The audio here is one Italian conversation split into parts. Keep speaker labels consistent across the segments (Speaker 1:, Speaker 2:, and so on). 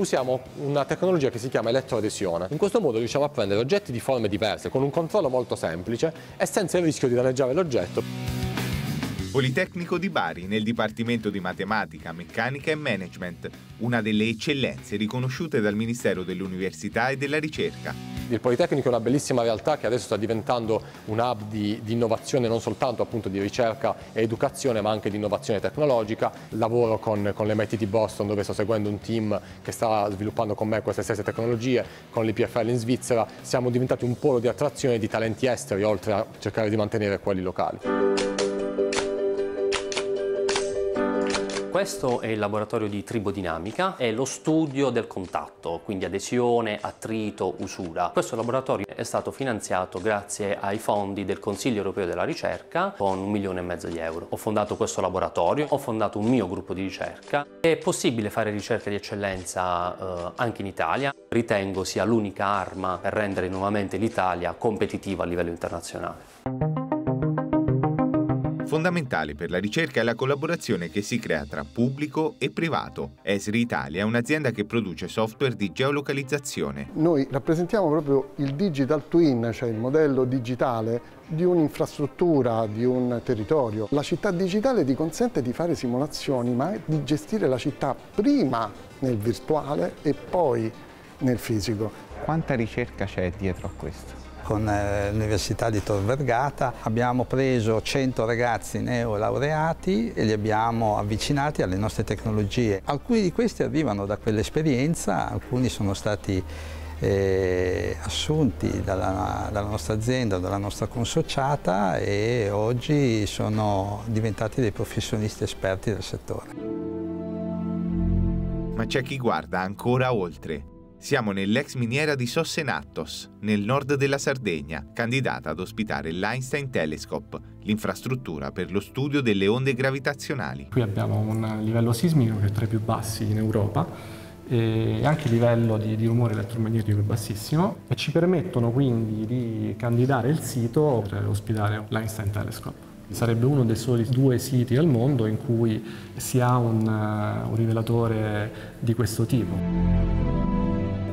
Speaker 1: usiamo una tecnologia che si chiama elettroadesione. In questo modo riusciamo a prendere oggetti di forme diverse, con un controllo molto semplice e senza il rischio di danneggiare l'oggetto.
Speaker 2: Politecnico di Bari nel Dipartimento di Matematica, Meccanica e Management, una delle eccellenze riconosciute dal Ministero dell'Università e della Ricerca.
Speaker 1: Il Politecnico è una bellissima realtà che adesso sta diventando un hub di, di innovazione non soltanto appunto di ricerca e educazione ma anche di innovazione tecnologica. Lavoro con, con l'MIT Boston dove sto seguendo un team che sta sviluppando con me queste stesse tecnologie, con l'IPFL in Svizzera. Siamo diventati un polo di attrazione di talenti esteri oltre a cercare di mantenere quelli locali.
Speaker 3: Questo è il laboratorio di tribodinamica, è lo studio del contatto, quindi adesione, attrito, usura. Questo laboratorio è stato finanziato grazie ai fondi del Consiglio europeo della ricerca con un milione e mezzo di euro. Ho fondato questo laboratorio, ho fondato un mio gruppo di ricerca. È possibile fare ricerca di eccellenza eh, anche in Italia. Ritengo sia l'unica arma per rendere nuovamente l'Italia competitiva a livello internazionale.
Speaker 2: Fondamentale per la ricerca è la collaborazione che si crea tra pubblico e privato. Esri Italia è un'azienda che produce software di geolocalizzazione.
Speaker 4: Noi rappresentiamo proprio il digital twin, cioè il modello digitale di un'infrastruttura, di un territorio. La città digitale ti consente di fare simulazioni, ma di gestire la città prima nel virtuale e poi nel fisico.
Speaker 5: Quanta ricerca c'è dietro a questo?
Speaker 6: Con eh, l'Università di Tor Vergata. Abbiamo preso 100 ragazzi neolaureati e li abbiamo avvicinati alle nostre tecnologie. Alcuni di questi arrivano da quell'esperienza, alcuni sono stati eh, assunti dalla, dalla, nostra azienda, dalla nostra consociata e oggi sono diventati dei professionisti esperti del settore.
Speaker 2: Ma c'è chi guarda ancora oltre siamo nell'ex miniera di Sossenattos, nel nord della Sardegna, candidata ad ospitare l'Einstein Telescope, l'infrastruttura per lo studio delle onde gravitazionali.
Speaker 7: Qui abbiamo un livello sismico che è tra i più bassi in Europa e anche il livello di, di rumore elettromagnetico è bassissimo e ci permettono quindi di candidare il sito per ospitare l'Einstein Telescope. Sarebbe uno dei soli due siti al mondo in cui si ha un, un rivelatore di questo tipo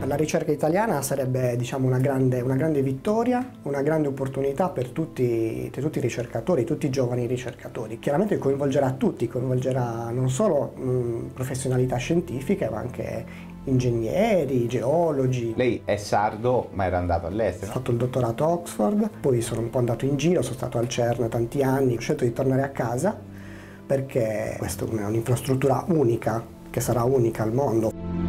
Speaker 8: la ricerca italiana sarebbe diciamo, una, grande, una, grande, vittoria, una grande opportunità per tutti, per tutti, i ricercatori, tutti i giovani ricercatori. Chiaramente coinvolgerà tutti, coinvolgerà non solo mh, professionalità scientifiche ma anche ingegneri, geologi.
Speaker 5: Lei è sardo ma era andato all'estero?
Speaker 8: Ho fatto il dottorato a Oxford, poi sono un po' andato in giro, sono stato al CERN tanti anni, ho scelto di tornare a casa perché questa è un'infrastruttura unica, che sarà unica al mondo.